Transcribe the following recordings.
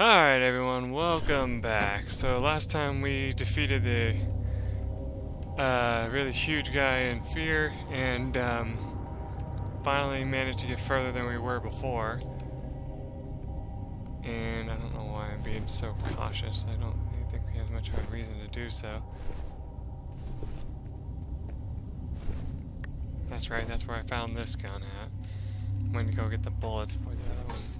Alright everyone, welcome back. So last time we defeated the uh, really huge guy in Fear and um, finally managed to get further than we were before. And I don't know why I'm being so cautious. I don't think we have much of a reason to do so. That's right, that's where I found this gun at. I'm going to go get the bullets for the other one.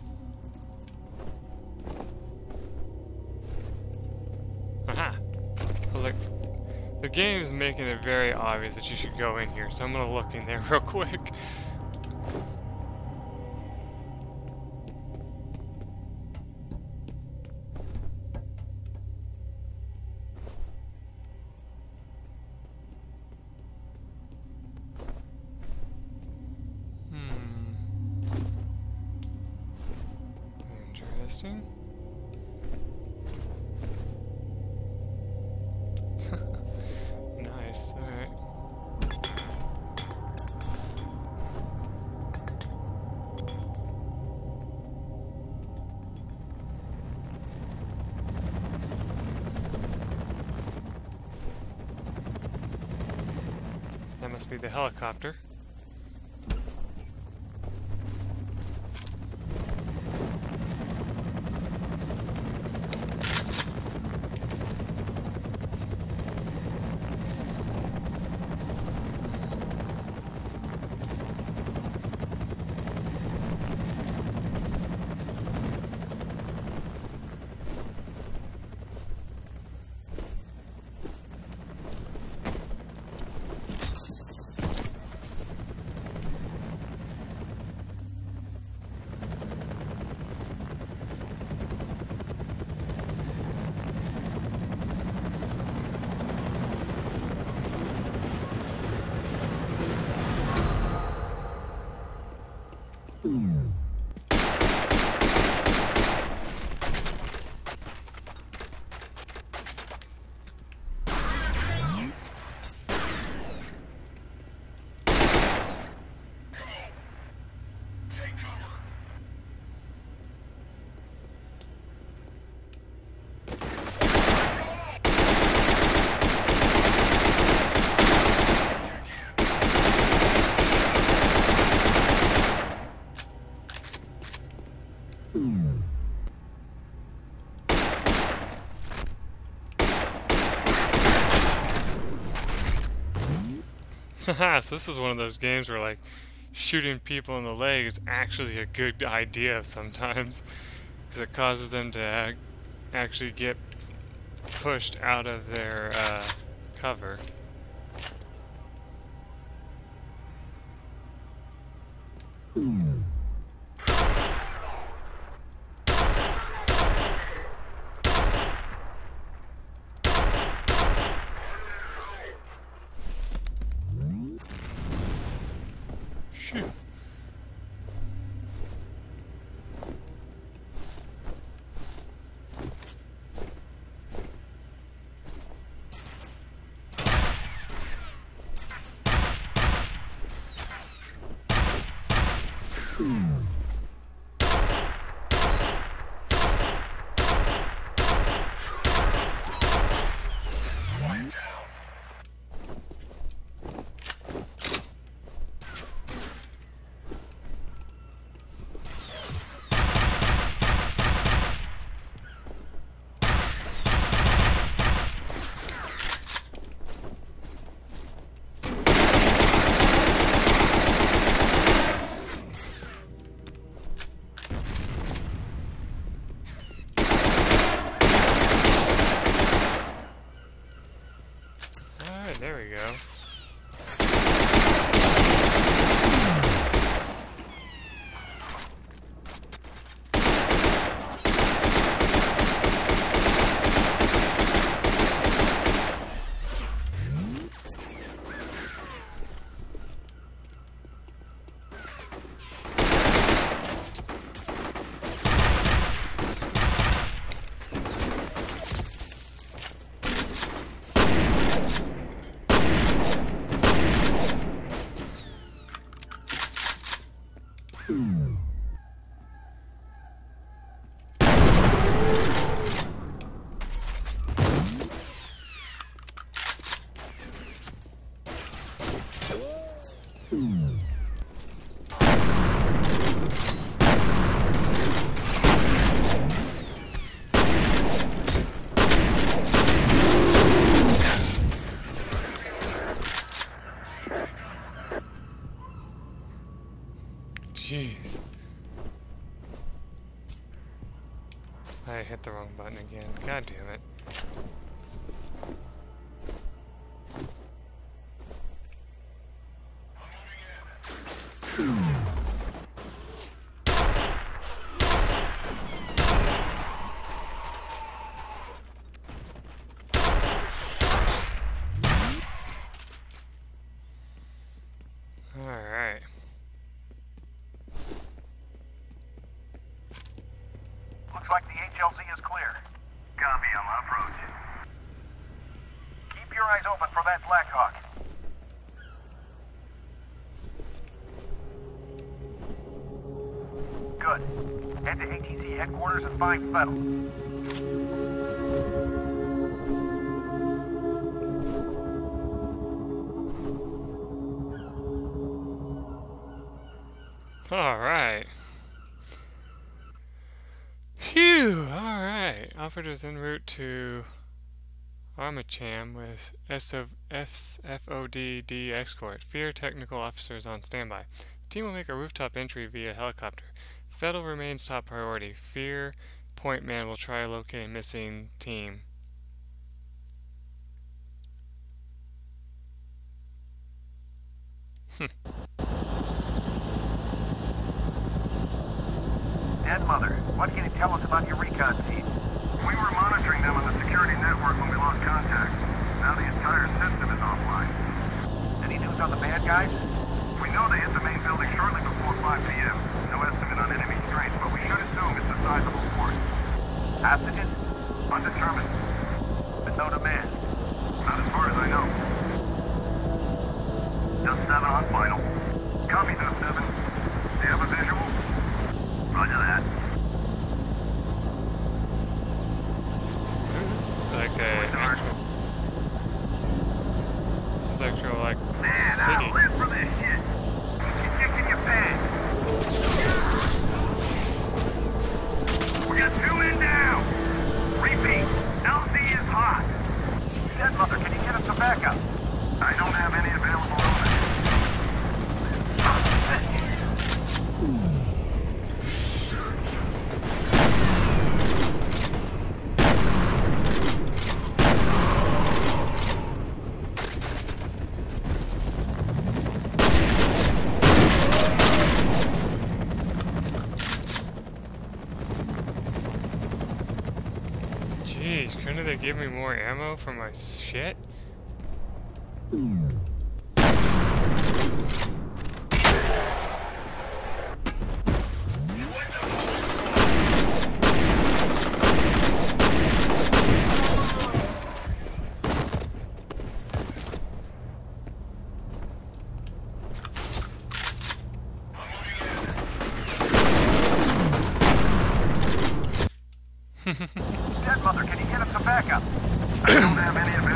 Look, the game is making it very obvious that you should go in here, so I'm gonna look in there real quick. Be the helicopter. Mm. So this is one of those games where like shooting people in the leg is actually a good idea sometimes because it causes them to ac actually get pushed out of their uh, cover. Phew. Alright, there we go. jeez. I hit the wrong button again. God damn it. Find Fettel. Alright. Phew! Alright. Operatives en route to Armacham with SO F FODD escort. Fear technical officers on standby. The team will make a rooftop entry via helicopter. Fettel remains top priority. Fear point man will try locating missing team. Hmm. Dead Mother, what can you tell us about your recon team? We were monitoring them on the security network when we lost contact. Now the entire system is offline. Any news on the bad guys? We know they hit the main building shortly before 5 p.m. No estimate on enemy strength, but we should assume it's a sizable force. Hostages? Undetermined. But no demand? Not as far as I know. Just 7 on final. Copy, Dust 7. Do you have a visual? Roger that. This is like a This is actual like Man, city. I live for this shit. Keep kicking your pants. We got two in down. Repeat. LZ is hot. Dead mother, can you get us some backup? I don't have any available Jeez, couldn't they give me more ammo for my Dead mother, can you get us some backup? I don't have any available.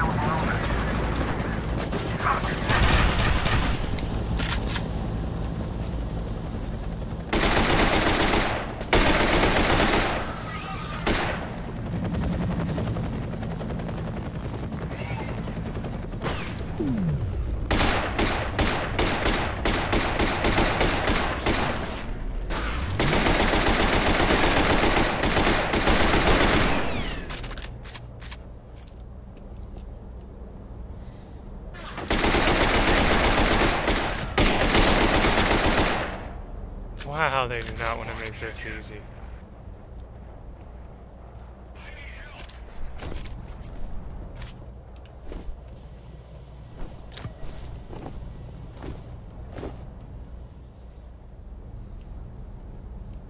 Wow, they do not want to make this easy.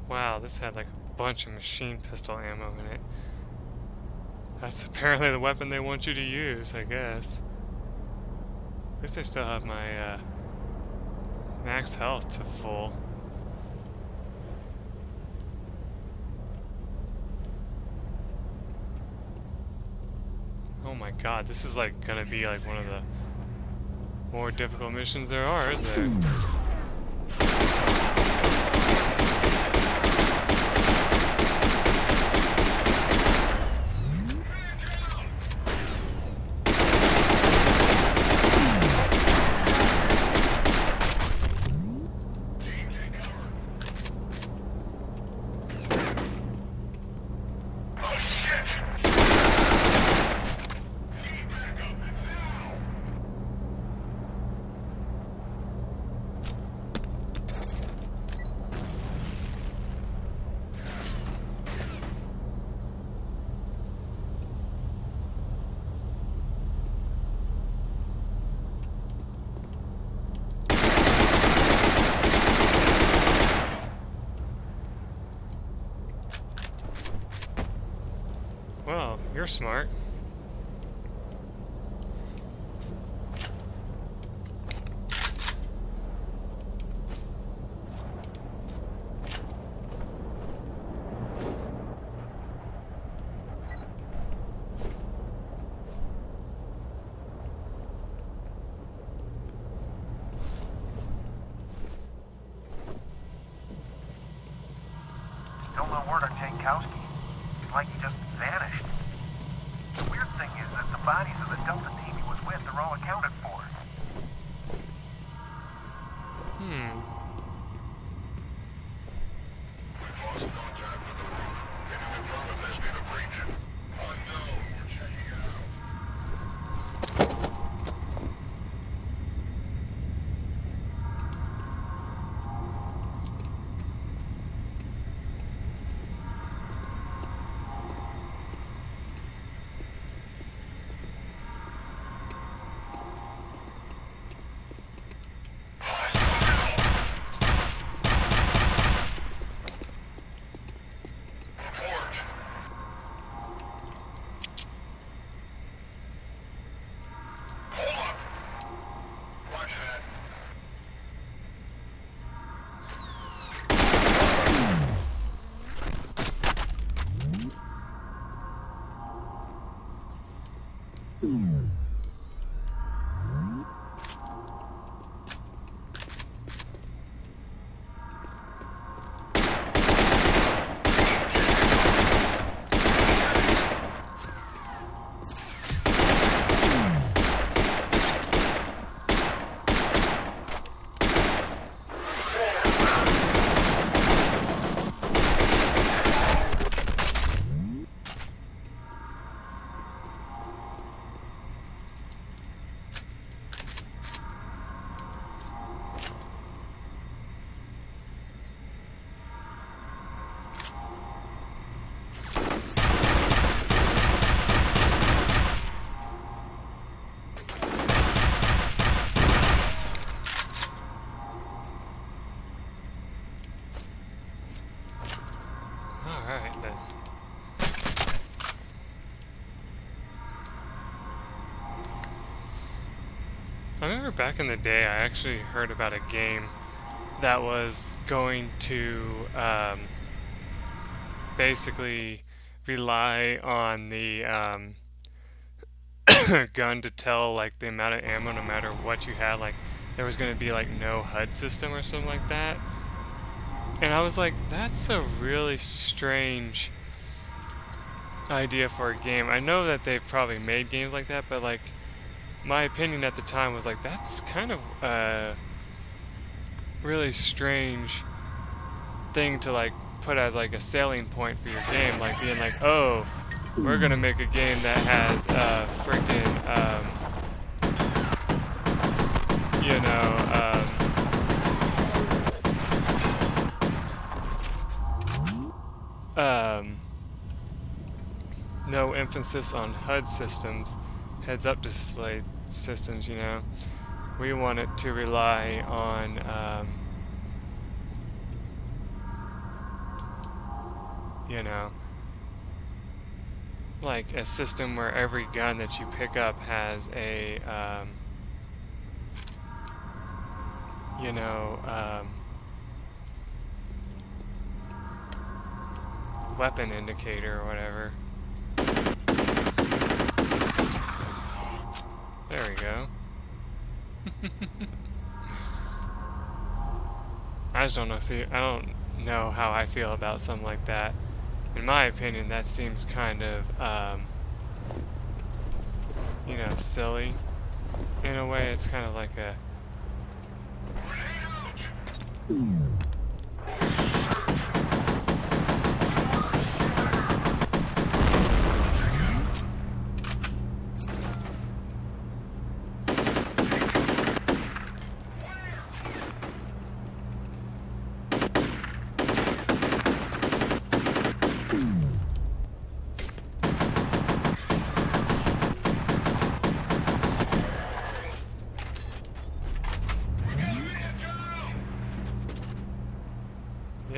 Wow, this had like a bunch of machine pistol ammo in it. That's apparently the weapon they want you to use, I guess. At least I still have my uh, max health to full. My god, this is like gonna be like one of the more difficult missions there are, is there? Smart. Remember back in the day I actually heard about a game that was going to um, basically rely on the um, gun to tell like the amount of ammo no matter what you had like there was going to be like no HUD system or something like that and I was like, that's a really strange idea for a game. I know that they've probably made games like that, but like, my opinion at the time was like, that's kind of a really strange thing to like put as like a selling point for your game. Like being like, oh, we're gonna make a game that has a freaking, um, you know, um, um, no emphasis on HUD systems, heads-up display systems, you know. We want it to rely on um, you know, like a system where every gun that you pick up has a, um, you know, um, weapon indicator or whatever. There we go. I just don't know. See, I don't know how I feel about something like that. In my opinion, that seems kind of, um, you know, silly. In a way, it's kind of like a.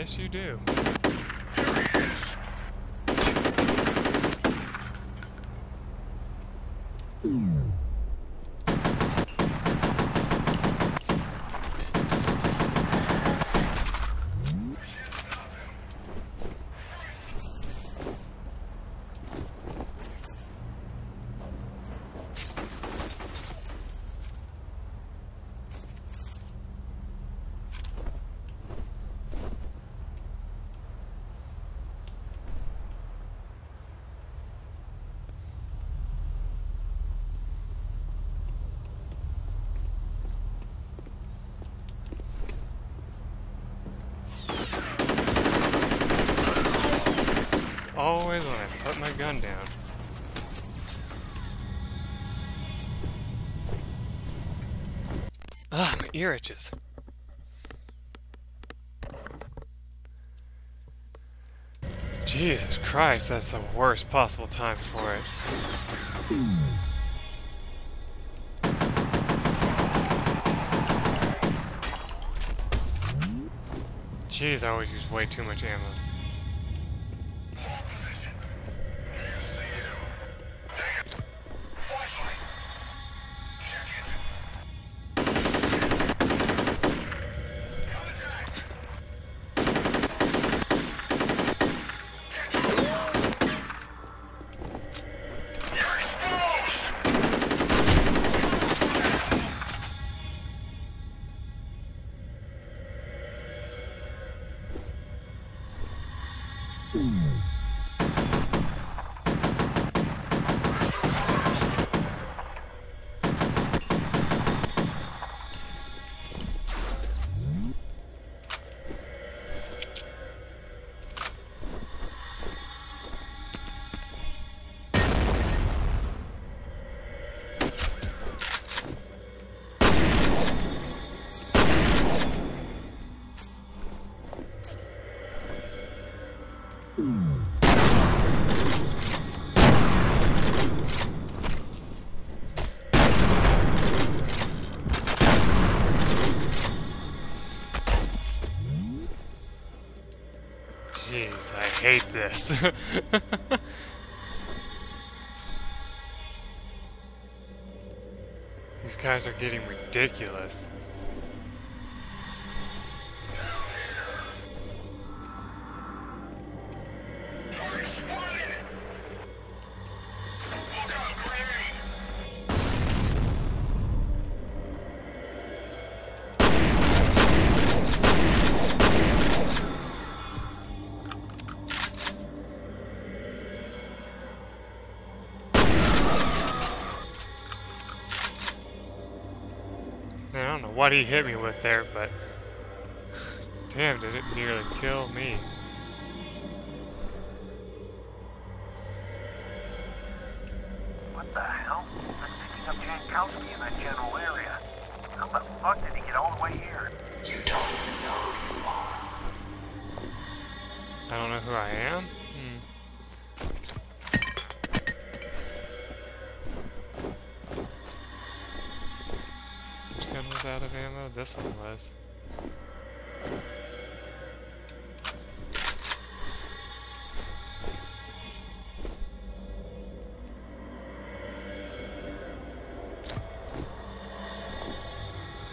Yes, you do. Always when I put my gun down. Ah, my ear itches. Jesus Christ, that's the worst possible time for it. Jeez, I always use way too much ammo. Hate this. These guys are getting ridiculous. What he hit me with there, but damn, did it nearly kill me. What the hell? I'm picking up Jankowski in that general area. How the fuck did he get all the way here? I don't know who I am. This one was.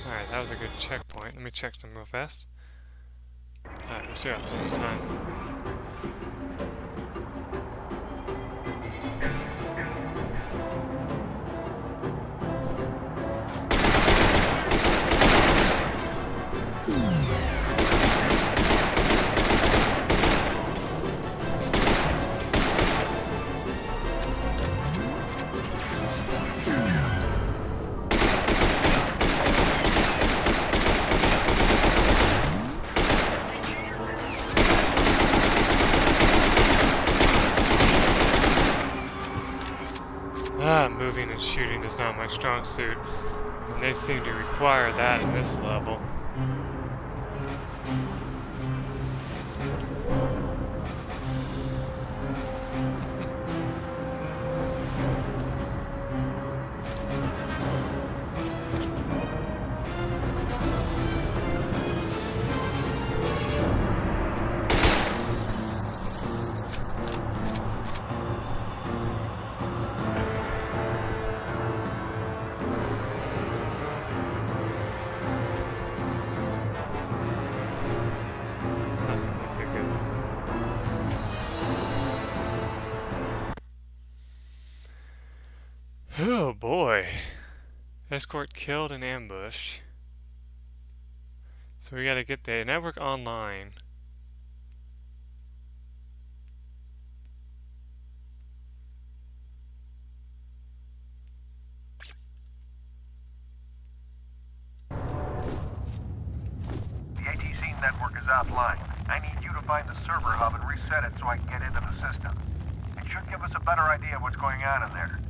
Alright, that was a good checkpoint. Let me check some real fast. Alright, we still plenty of time. Moving and shooting is not my strong suit, and they seem to require that in this level. Killed and ambushed. So we gotta get the network online. The ATC network is offline. I need you to find the server hub and reset it so I can get into the system. It should give us a better idea of what's going on in there.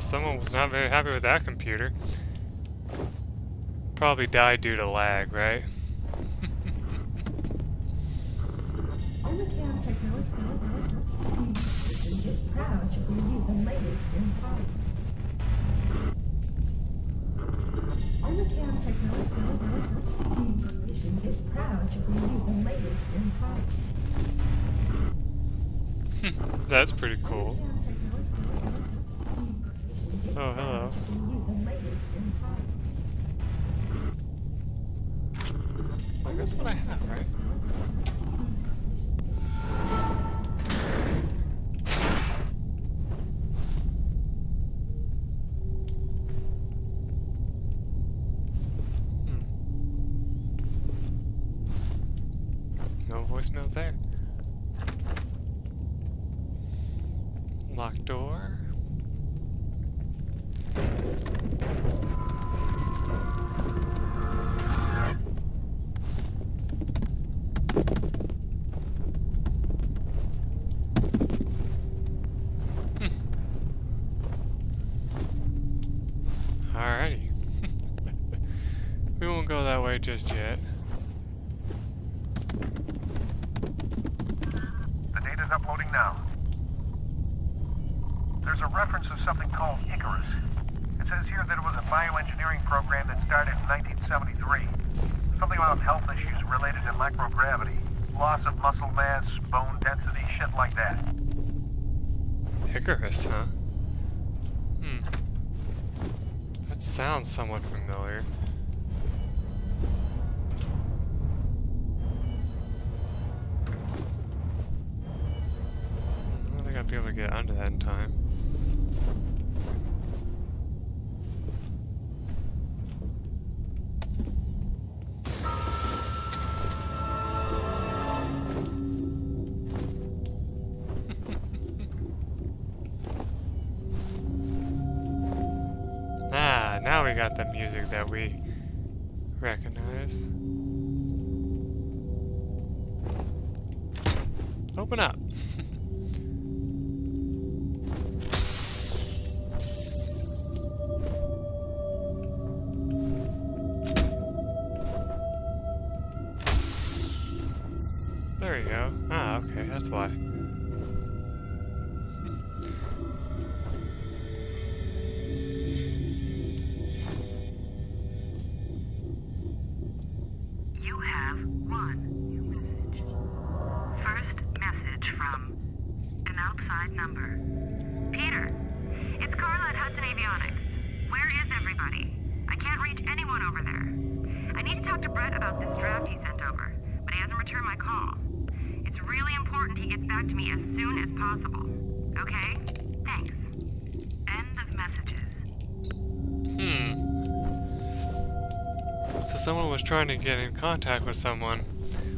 Wow, someone was not very happy with that computer. Probably died due to lag, right? Armacham Technology is proud to bring you the latest in pop. Armacham Technology is proud to bring you the latest in pop. That's pretty cool. That's what I have, right? Way just yet. The data's uploading now. There's a reference to something called Icarus. It says here that it was a bioengineering program that started in 1973. Something about health issues related to microgravity. Loss of muscle mass, bone density, shit like that. Icarus, huh? Hmm. That sounds somewhat familiar. Be able to get onto that in time. Someone was trying to get in contact with someone,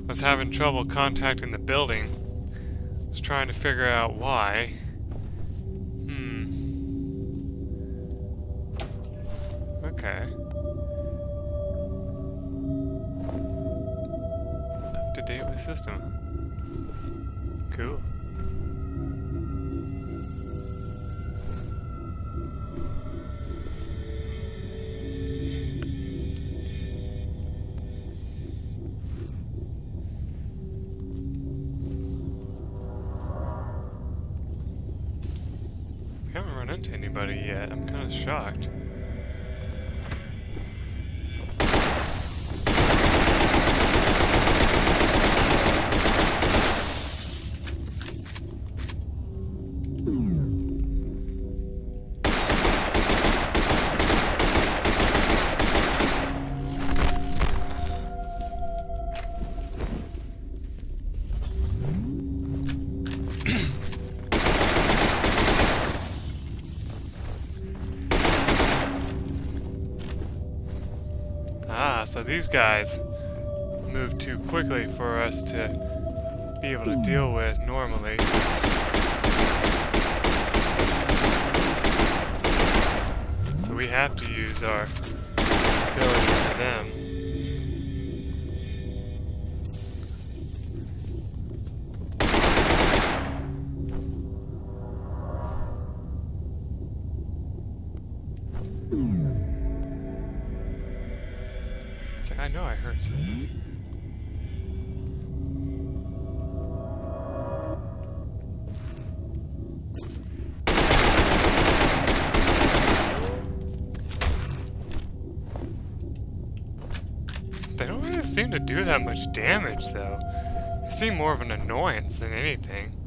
was having trouble contacting the building, was trying to figure out why. Hmm. Okay. Up to date with system. Cool. Into anybody yet. I'm kind of shocked. These guys move too quickly for us to be able to hmm. deal with normally. So we have to use our abilities for them. I know I heard something. They don't really seem to do that much damage, though. They seem more of an annoyance than anything.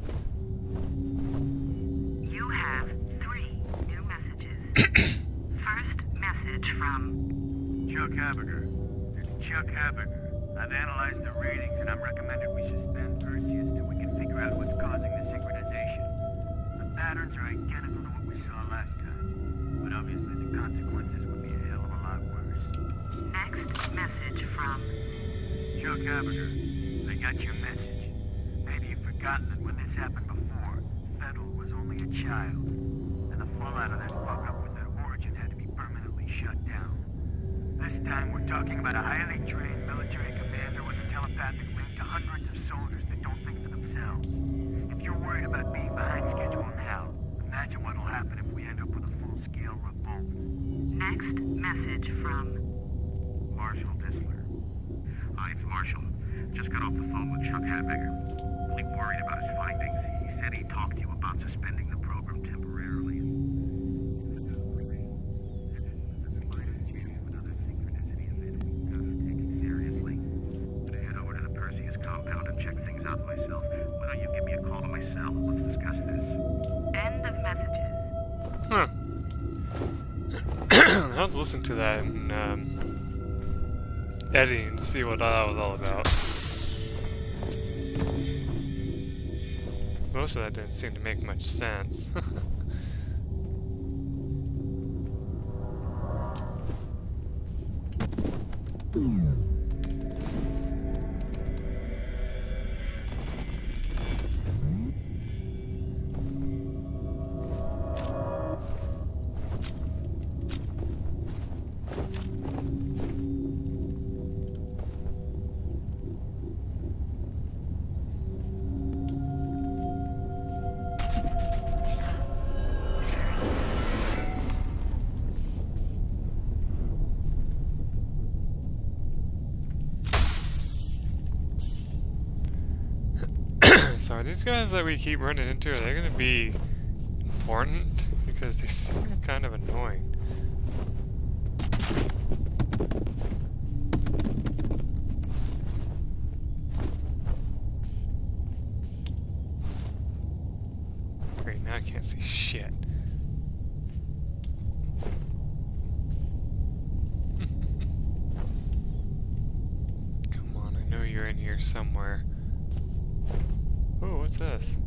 I've analyzed the readings and I'm recommended we suspend Perseus till we can figure out what's causing the synchronization. The patterns are identical to what we saw last time, but obviously the consequences would be a hell of a lot worse. next message from Chuck Haberger, I got your message. Maybe you've forgotten that when this happened before, Fettel was only a child. And the fallout of that fuck-up was that Origin had to be permanently shut down. This time we're talking about a highly trained military commander with a telepathic link to hundreds of soldiers that don't think for themselves. If you're worried about being behind schedule now, imagine what'll happen if we end up with a full-scale revolt. next message from Marshall Disler. Hi, it's Marshall. Just got off the phone with Chuck Habeger. Really worried about his findings. He said he talked to you about suspending the listen to that in um, editing to see what that was all about. Most of that didn't seem to make much sense. so these guys that we keep running into, are they going to be important? Because they seem kind of annoying. Great, now I can't see shit. Come on, I know you're in here somewhere. Oh, what's this?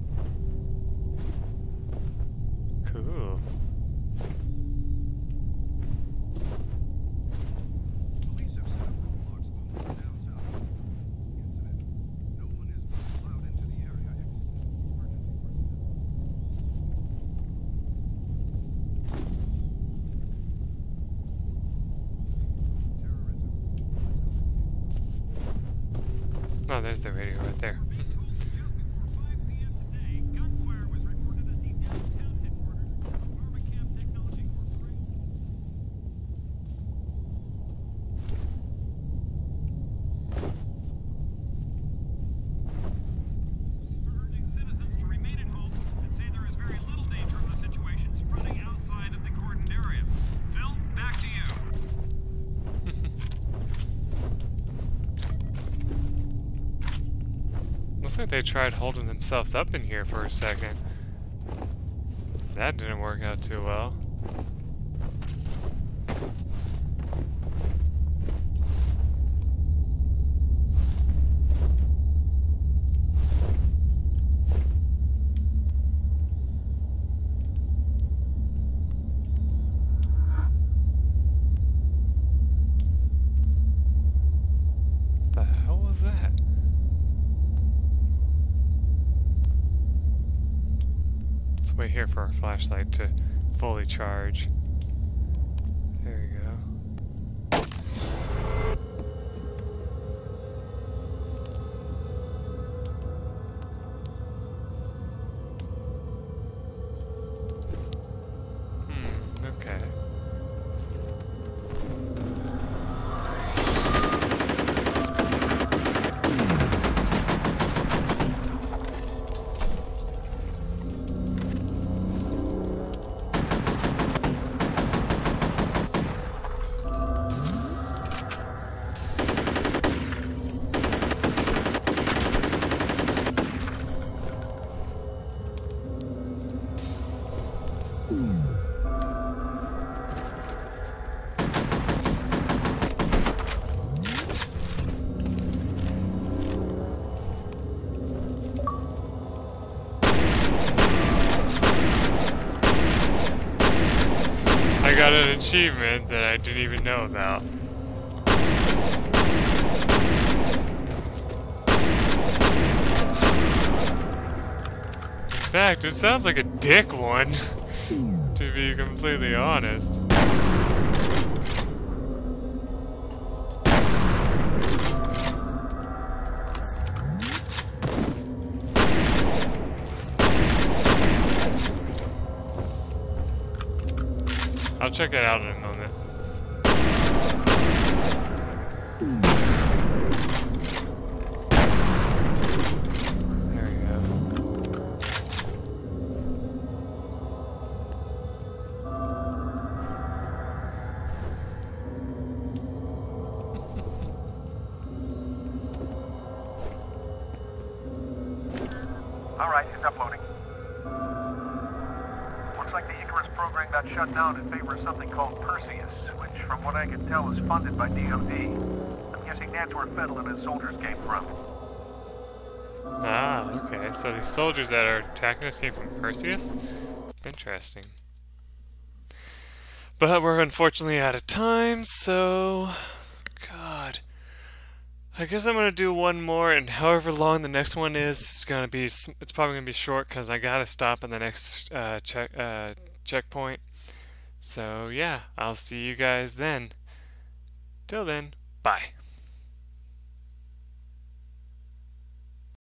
Cool. Police have set up roadblocks all over downtown. Incident. No one is allowed into the area except emergency personnel. Terrorism. Let's go. Oh, there's the radio right there. Back to you. Looks they tried holding themselves up in here for a second. That didn't work out too well. The hell was that? wait here for our flashlight to fully charge. Achievement that I didn't even know about. In fact, it sounds like a dick one, to be completely honest. Check it out in uh, in favor of something called Perseus, which, from what I can tell, is funded by DoD. I'm guessing that's where Fettel and his soldiers came from. Ah, okay. So these soldiers that are attacking us came from Perseus? Interesting. But we're unfortunately out of time, so... God. I guess I'm gonna do one more, and however long the next one is, it's gonna be it's probably gonna be short because I gotta stop at the next uh, check uh, checkpoint. So yeah, I'll see you guys then. Till then, bye.